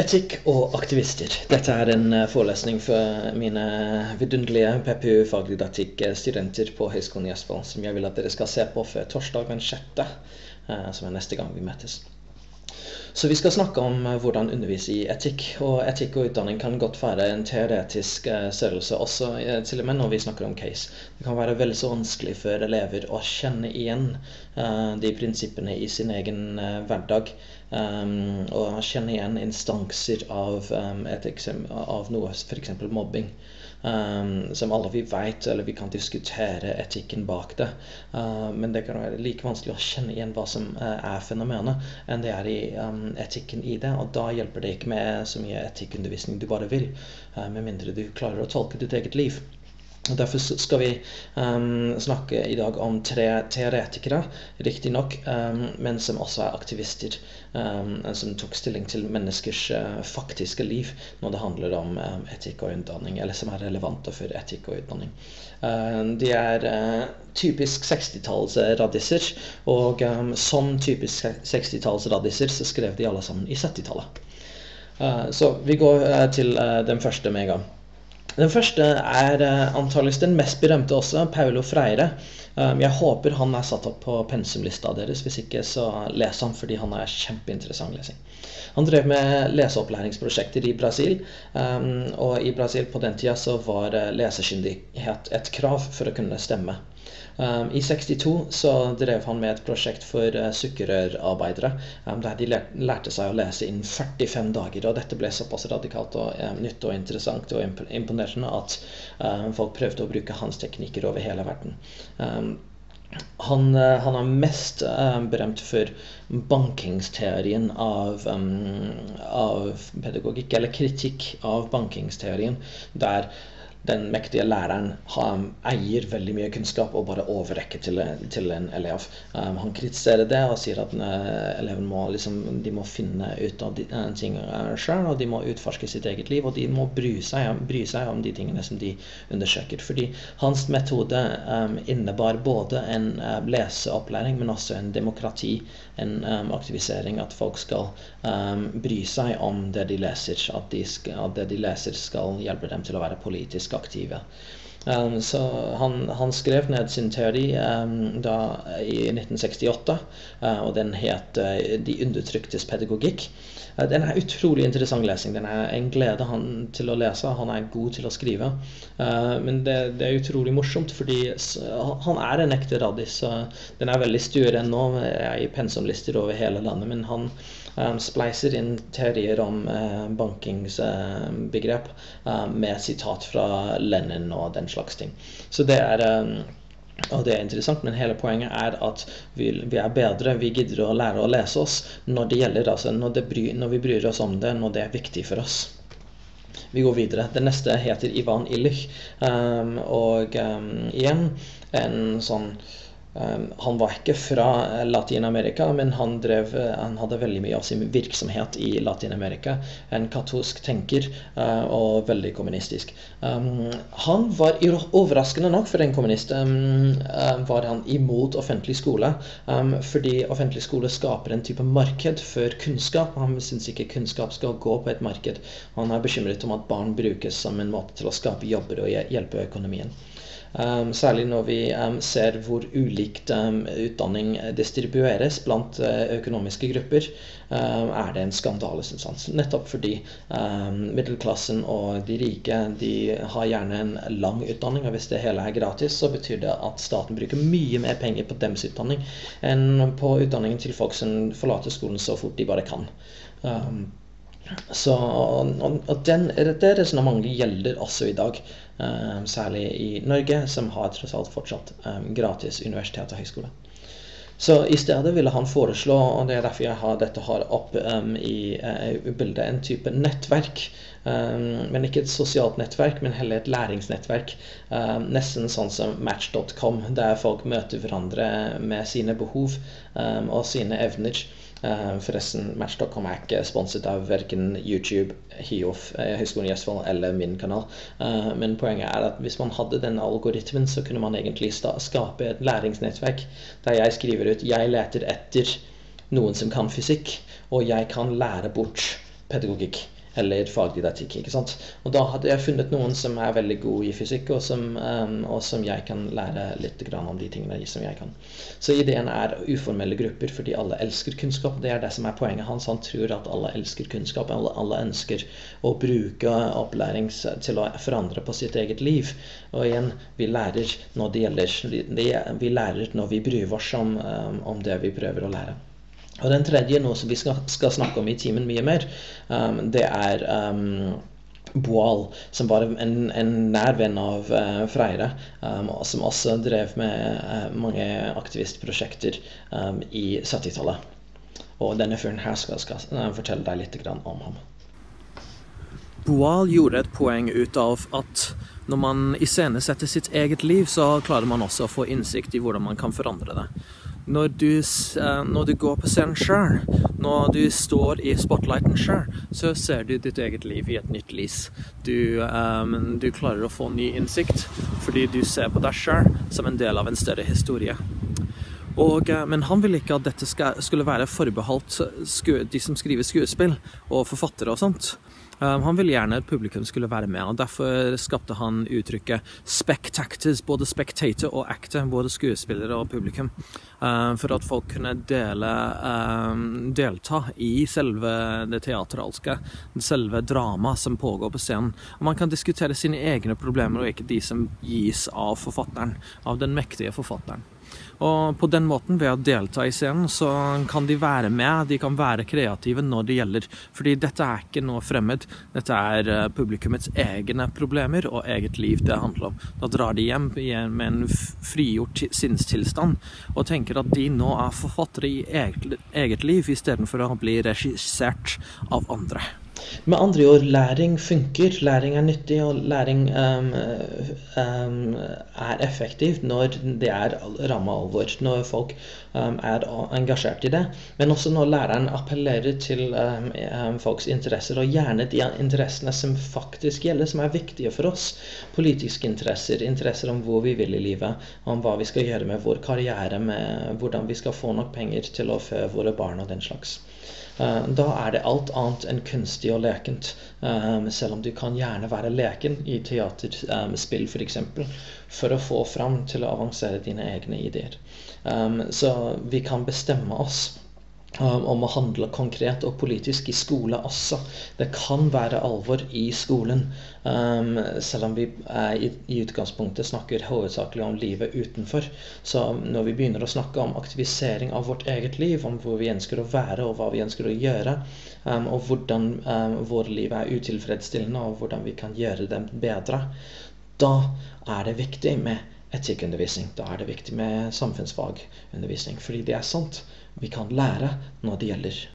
Etikk og aktivister. Dette er en eh, forelesning for mine vidunderlige PPU-fagdidaktikkstudenter på Høgskolen i Østfold, som jeg vil at dere skal se på før torsdag den 6., eh, som er neste gang vi møtes. Så vi skal snakke om eh, hvordan undervise i etikk. Og etikk og utdanning kan godt være en teoretisk størrelse også, til og med når vi snakker om case. Det kan være veldig så vanskelig for elever å kjenne igjen de prinsippene i sin egen hverdag. Og kjenne igjen instanser av, um, av noe, f.eks. mobbing. Um, som alle vi vet, eller vi kan diskutere etikken bak det. Uh, men det kan være like vanskelig å kjenne igjen hva som uh, er fenomenet, enn det er i um, etikken i det. Og da hjelper det ikke med så mye etikkundervisning du bare vil, uh, med mindre du klarer å tolke ditt eget liv. Derfor skal vi um, snakke i dag om tre teoretikere, riktignok, um, men som også er aktivister. Um, som tok stilling til menneskers uh, faktiske liv når det handler om um, etikk og utdanning, eller som er relevante for etikk og utdanning. Uh, de er uh, typisk 60-tallsradiser, og som typisk 60-tallsradiser så skrev de alle sammen i 70-tallet. Uh, så vi går til den første med en gang. Den første er uh, antageligvis den mest berømte også, Paulo Freire. Um, jeg håper han er satt opp på pensumlista deres. Hvis ikke, så les han fordi han er kjempeinteressant lesing. Han drev med leseopplæringsprosjekter i Brasil. Um, og i Brasil på den tida så var uh, lesekyndighet et krav for å kunne stemme. Um, I 62 så drev han med et prosjekt for uh, sukkerrørarbeidere, um, der de lærte seg å lese innen 45 dager. og Dette ble såpass radikalt og um, nytt og interessant og imp imponerende at folk prøvde å bruke hans teknikker over hele verden. Han, uh, han, er mest berømt for bankingsteorien av, av pedagogikk, eller kritikk av bankingsteorien, der den mektige læreren han eier veldig mye kunnskap og bare overrekker til, til en elev. Um, han kritiserer det og sier at uh, eleven må, liksom, må finne ut av de, uh, ting uh, sjøl, og de må utforske sitt eget liv, og de må bry seg, bry seg om de tingene som de undersøker. Fordi hans metode um, innebar både en uh, leseopplæring, men også en demokrati, en um, aktivisering, at folk skal um, bry seg om det de leser, at, de skal, at det de leser skal hjelpe dem til å være politisk politisk aktive. Um, så han, han, skrev ned sin teori um, da, i 1968, uh, og den het uh, 'De undertryktes pedagogikk'. Uh, den er utrolig interessant lesing. Den er en glede han, til å lese. Han er god til å skrive. Uh, men det, det, er utrolig morsomt, fordi han er en ekte radis. den er veldig stueren nå i pensumlister over hele landet, men han um, spleiser inn teorier om uh, bankingsbegrep uh, med sitat fra Lenin og den slags ting. Så det er um, og det er interessant, men hele poenget er at vi, vi, er bedre, vi gidder å lære å lese oss når det gjelder, altså når, det bry, når vi bryr oss om det, når det er viktig for oss. Vi går videre. Det neste heter Ivan Illich. Um, og um, igjen en sånn han var ikke fra eh, Latin-Amerika, men han, drev, eh, han, hadde veldig mye av sin virksomhet i Latin-Amerika. En katolsk tenker eh, og veldig kommunistisk. Ehm, han var overraskende nok for en kommunist ehm, var han imot offentlig skole. Fordi offentlig skole skaper en type marked for kunnskap. Han syns ikke kunnskap skal gå på et marked. Han er bekymret om at barn brukes som en måte til å skape jobber og hjelpe økonomien. Um, særlig når vi um, ser hvor ulikt um, utdanning distribueres blant uh, økonomiske grupper, er det en skandale. Nettopp fordi middelklassen og de rike de har gjerne en lang utdanning, og hvis det hele er gratis, så betyr det at staten bruker mye mer penger på deres utdanning enn på utdanningen til folk som forlater skolen så fort de bare kan. Så, og, og den, det resonnementet gjelder også i dag, særlig i Norge, som har tross alt fortsatt um, gratis universitet og høyskole. Så i stedet ville han foreslå, og det er derfor jeg har dette her opp um, i uh, bildet, en type nettverk. Um, men ikke et sosialt nettverk, men heller et læringsnettverk. Um, nesten sånn som match.com, der folk møter hverandre med sine behov og sine evner. Forresten, Match.com er ikke sponset av verken YouTube, HIOF, uh, Høgskolen i Østfold eller min kanal. Men poenget er at hvis man hadde denne algoritmen, så kunne man egentlig skape et læringsnettverk der jeg skriver ut 'Jeg leter etter noen som kan fysikk', og jeg kan lære bort pedagogikk eller fagdidaktikk. ikke sant? Og da hadde jeg funnet noen som er veldig gode i fysikk, og som, um, og som jeg kan lære litt om de tingene som jeg kan. Så ideen er uformelle grupper fordi alle elsker kunnskap. Det er det som er poenget hans. Han tror at alle elsker kunnskap. Alle, alle ønsker å bruke opplæring til å forandre på sitt eget liv. Og igjen, vi lærer når det gjelder Vi lærer når vi bryr oss om, um, om det vi prøver å lære. Og den tredje, noe som vi skal, skal snakke om i timen mye mer, um, det er um, Boal, som var en, en nær venn av uh, Freire, um, og som også drev med uh, mange aktivistprosjekter um, i 70-tallet. Og denne fyren her skal, skal uh, fortelle deg litt om ham. Boal gjorde et poeng ut av at når man iscenesetter sitt eget liv, så klarer man også å få innsikt i hvordan man kan forandre det når du, eh, når du går på scenen sjøl, når du står i spotlighten sjøl, så ser du ditt eget liv i et nytt lys. Du, um, du klarer å få ny innsikt fordi du ser på deg sjøl som en del av en større historie. Og, eh, men han ville ikke at dette skulle være forbeholdt de som skriver skuespill og forfattere og sånt. Um, han ville gjerne at publikum skulle være med, og derfor skapte han uttrykket 'spectactors', både spectator og actor, både skuespillere og publikum, um, for at folk kunne dele, um, delta i selve det teatralske, selve dramaet som pågår på scenen. Og man kan diskutere sine egne problemer, og ikke de som gis av forfatteren, av den mektige forfatteren. Og på den måten, ved å delta i scenen, så kan de være med, de kan være kreative når det gjelder. Fordi dette er ikke noe fremmed. Dette er eh, publikummets egne problemer og eget liv det handler om. Da drar de hjem med en frigjort sinnstilstand og tenker at de nå er forfattere i eget, eget liv, istedenfor å bli regissert av andre. Med andre ord, læring funker. Læring er nyttig, og læring um, um, er effektivt når det er rammealvor. Når folk um, er engasjert i det. Men også når læreren appellerer til folks interesser, og gjerne de interessene som faktisk gjelder, som er viktige for oss. Politiske interesser, interesser om hvor vi vil i livet, om hva vi skal gjøre med vår karriere, med hvordan vi skal få nok penger til å fø våre barn og den slags. Uh, da er det alt annet enn kunstig og lekent. Eh, selv om du kan gjerne være leken i teaterspill f.eks. For, for å få fram til å avansere dine egne ideer. Eh, så vi kan bestemme oss Um, om å handle konkret og politisk i skole også. Det kan være alvor i skolen, um, selv om vi i, i, utgangspunktet snakker hovedsakelig om livet utenfor. Så når vi begynner å snakke om aktivisering av vårt eget liv, om hvor vi ønsker å være og hva vi ønsker å gjøre, um, og hvordan um, våre liv er utilfredsstillende og hvordan vi kan gjøre dem bedre, da er det viktig med etikkundervisning. Da er det viktig med samfunnsfagundervisning. Fordi det er sant. Vi kan lære når det gjelder.